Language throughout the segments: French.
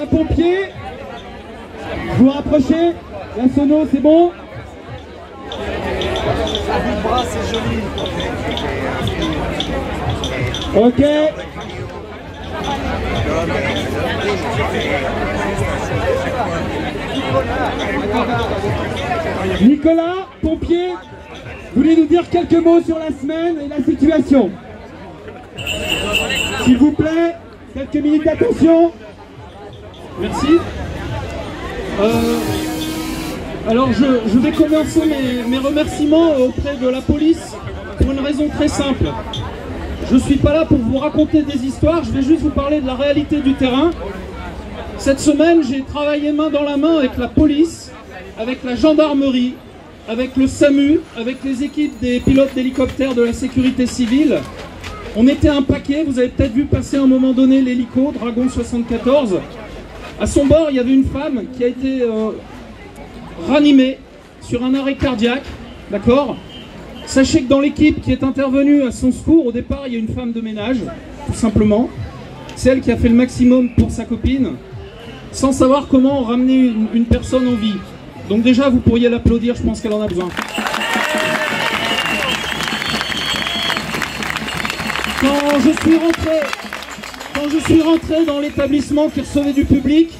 un pompier. Vous rapprochez. La sono, c'est bon. Ok. Nicolas, pompier, voulez nous dire quelques mots sur la semaine et la situation S'il vous plaît, quelques minutes d'attention. Merci. Euh, alors je, vais commencer mes, mes remerciements auprès de la police pour une raison très simple. Je ne suis pas là pour vous raconter des histoires, je vais juste vous parler de la réalité du terrain. Cette semaine, j'ai travaillé main dans la main avec la police, avec la gendarmerie, avec le SAMU, avec les équipes des pilotes d'hélicoptères de la sécurité civile. On était un paquet, vous avez peut-être vu passer à un moment donné l'hélico Dragon 74. À son bord, il y avait une femme qui a été euh, ranimée sur un arrêt cardiaque, d'accord? Sachez que dans l'équipe qui est intervenue à son secours, au départ, il y a une femme de ménage, tout simplement. Celle qui a fait le maximum pour sa copine, sans savoir comment ramener une, personne en vie. Donc déjà, vous pourriez l'applaudir, je pense qu'elle en a besoin. Quand je suis rentré, quand je suis rentré dans l'établissement qui recevait du public,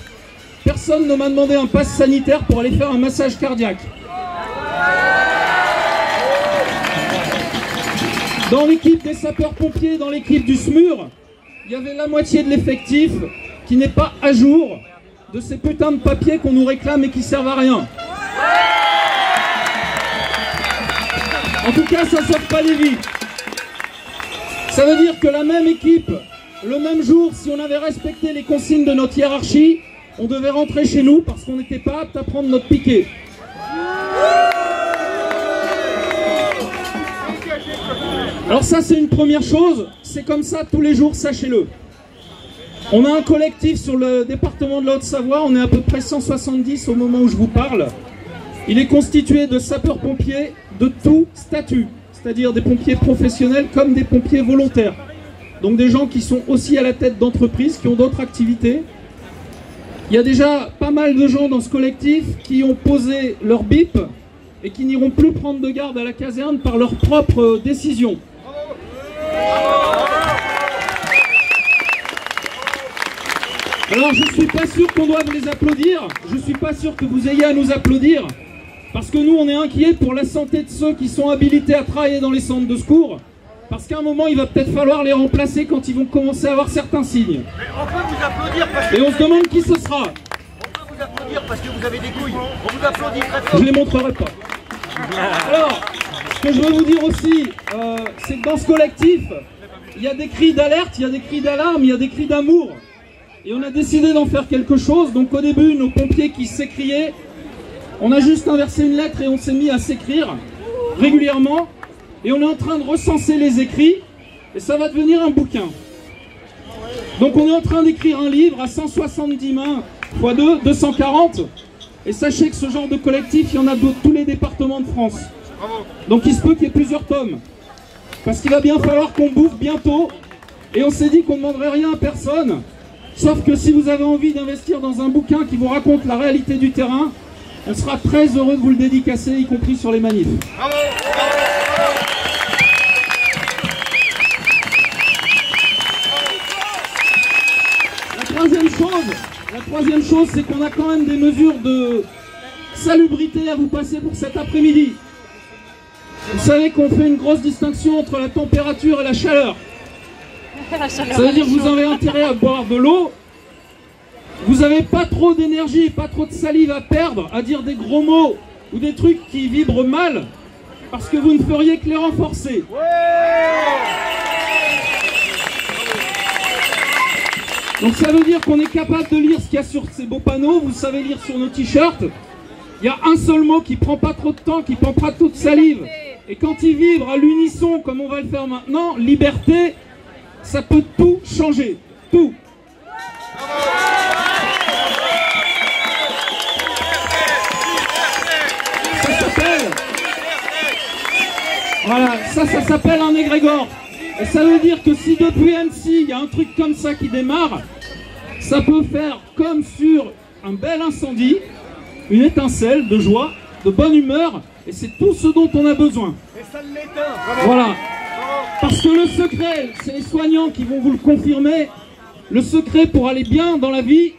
personne ne m'a demandé un pass sanitaire pour aller faire un massage cardiaque. Dans l'équipe des sapeurs-pompiers, dans l'équipe du SMUR, il y avait la moitié de l'effectif qui n'est pas à jour de ces putains de papiers qu'on nous réclame et qui servent à rien. En tout cas, ça ne sauve pas les vies. Ça veut dire que la même équipe, le même jour, si on avait respecté les consignes de notre hiérarchie, on devait rentrer chez nous parce qu'on n'était pas apte à prendre notre piquet. Alors ça, c'est une première chose. C'est comme ça tous les jours, sachez-le. On a un collectif sur le département de la Haute-Savoie. On est à peu près 170 au moment où je vous parle. Il est constitué de sapeurs-pompiers de tout statut, c'est-à-dire des pompiers professionnels comme des pompiers volontaires. Donc des gens qui sont aussi à la tête d'entreprises, qui ont d'autres activités. Il y a déjà pas mal de gens dans ce collectif qui ont posé leur bip et qui n'iront plus prendre de garde à la caserne par leur propre décision. Alors je suis pas sûr qu'on doive les applaudir, je suis pas sûr que vous ayez à nous applaudir, parce que nous on est inquiets pour la santé de ceux qui sont habilités à travailler dans les centres de secours, parce qu'à un moment il va peut-être falloir les remplacer quand ils vont commencer à avoir certains signes. Mais on peut vous applaudir parce que, Et on se demande qui ce sera. on peut vous applaudir parce que vous avez des couilles. On vous applaudit très fort. Je les montrerai pas. Alors, ce que je veux vous dire aussi, euh, c'est que dans ce collectif, il y a des cris d'alerte, il y a des cris d'alarme, il y a des cris d'amour. Et on a décidé d'en faire quelque chose. Donc au début, nos pompiers qui s'écriaient, on a juste inversé une lettre et on s'est mis à s'écrire régulièrement. Et on est en train de recenser les écrits. Et ça va devenir un bouquin. Donc on est en train d'écrire un livre à 170 mains x 2, 240. Et sachez que ce genre de collectif, il y en a dans tous les départements de France. Donc il se peut qu'il y ait plusieurs tomes. Parce qu'il va bien falloir qu'on bouffe bientôt. Et on s'est dit qu'on ne demanderait rien à personne. Sauf que si vous avez envie d'investir dans un bouquin qui vous raconte la réalité du terrain, on sera très heureux de vous le dédicacer, y compris sur les manifs troisième chose, la troisième chose, c'est qu'on a quand même des mesures de salubrité à vous passer pour cet après-midi. Vous savez qu'on fait une grosse distinction entre la température et la chaleur. Ça veut dire que vous avez intérêt à boire de l'eau. Vous n'avez pas trop d'énergie, pas trop de salive à perdre, à dire des gros mots ou des trucs qui vibrent mal, parce que vous ne feriez que les renforcer. Donc ça veut dire qu'on est capable de lire ce qu'il y a sur ces beaux panneaux, vous savez lire sur nos t-shirts. Il y a un seul mot qui prend pas trop de temps, qui prend pas trop de salive. Et quand il vibre à l'unisson, comme on va le faire maintenant, liberté, ça peut tout changer. Tout. Ça s'appelle. Voilà, ça, ça s'appelle un égrégore. Et ça veut dire que si depuis Annecy, il y a un truc comme ça qui démarre, ça peut faire comme sur un bel incendie, une étincelle de joie, de bonne humeur, et c'est tout ce dont on a besoin. Et ça l'éteint. Voilà. Parce que le secret, c'est les soignants qui vont vous le confirmer, le secret pour aller bien dans la vie,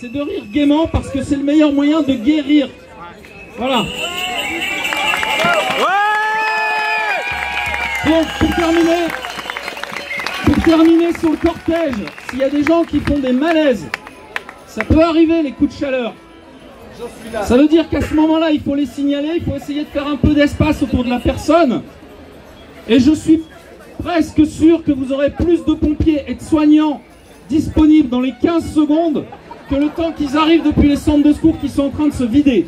c'est de rire gaiement parce que c'est le meilleur moyen de guérir. Voilà. Bon, pour terminer, pour terminer sur le cortège, s'il y a des gens qui font des malaises, ça peut arriver les coups de chaleur. Ça veut dire qu'à ce moment-là, il faut les signaler, il faut essayer de faire un peu d'espace autour de la personne. Et je suis presque sûr que vous aurez plus de pompiers et de soignants disponibles dans les 15 secondes que le temps qu'ils arrivent depuis les centres de secours qui sont en train de se vider.